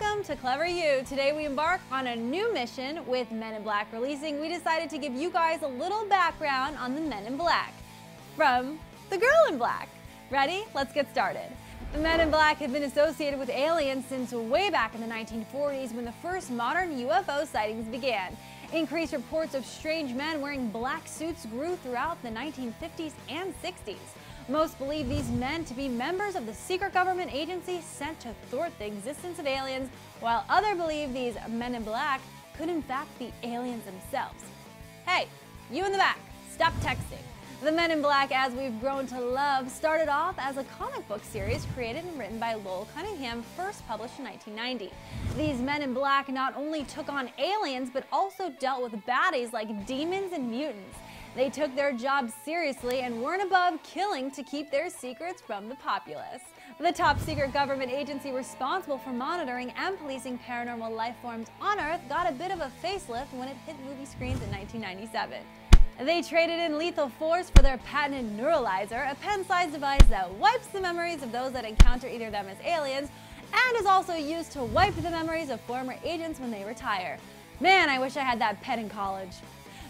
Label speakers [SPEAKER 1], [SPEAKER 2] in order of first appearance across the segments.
[SPEAKER 1] Welcome to Clevver U. Today we embark on a new mission with Men in Black releasing. We decided to give you guys a little background on the Men in Black from the Girl in Black. Ready? Let's get started. The Men in Black have been associated with aliens since way back in the 1940s when the first modern UFO sightings began. Increased reports of strange men wearing black suits grew throughout the 1950s and 60s. Most believe these men to be members of the secret government agency sent to thwart the existence of aliens, while others believe these men in black could in fact be aliens themselves. Hey, you in the back, stop texting. The Men in Black, as we've grown to love, started off as a comic book series created and written by Lowell Cunningham, first published in 1990. These Men in Black not only took on aliens, but also dealt with baddies like demons and mutants. They took their job seriously and weren't above killing to keep their secrets from the populace. The top secret government agency responsible for monitoring and policing paranormal life forms on Earth got a bit of a facelift when it hit movie screens in 1997. They traded in lethal force for their patented Neuralizer, a pen-sized device that wipes the memories of those that encounter either them as aliens and is also used to wipe the memories of former agents when they retire. Man, I wish I had that pen in college.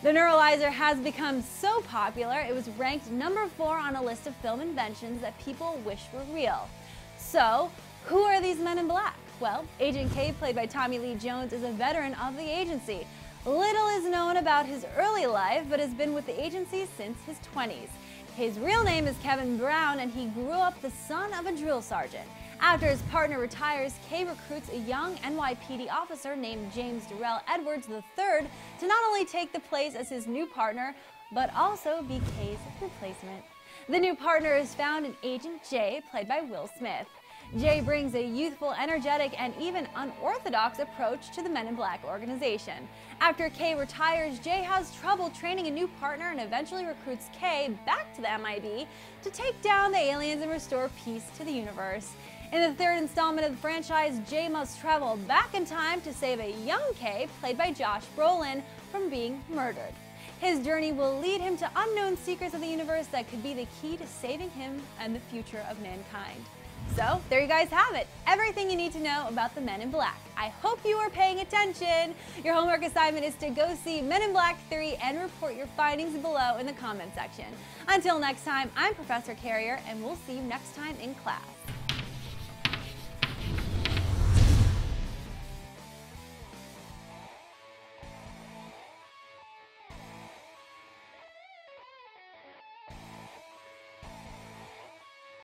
[SPEAKER 1] The Neuralizer has become so popular, it was ranked number four on a list of film inventions that people wish were real. So, who are these men in black? Well, Agent K, played by Tommy Lee Jones, is a veteran of the agency. Little is known about his early life, but has been with the agency since his 20s. His real name is Kevin Brown, and he grew up the son of a drill sergeant. After his partner retires, Kay recruits a young NYPD officer named James Darrell Edwards III to not only take the place as his new partner, but also be Kay's replacement. The new partner is found in Agent J, played by Will Smith. Jay brings a youthful, energetic, and even unorthodox approach to the Men in Black organization. After Kay retires, Jay has trouble training a new partner and eventually recruits Kay back to the MIB to take down the aliens and restore peace to the universe. In the third installment of the franchise, Jay must travel back in time to save a young Kay, played by Josh Brolin, from being murdered. His journey will lead him to unknown secrets of the universe that could be the key to saving him and the future of mankind. So, there you guys have it. Everything you need to know about the Men in Black. I hope you are paying attention. Your homework assignment is to go see Men in Black 3 and report your findings below in the comment section. Until next time, I'm Professor Carrier, and we'll see you next time in class.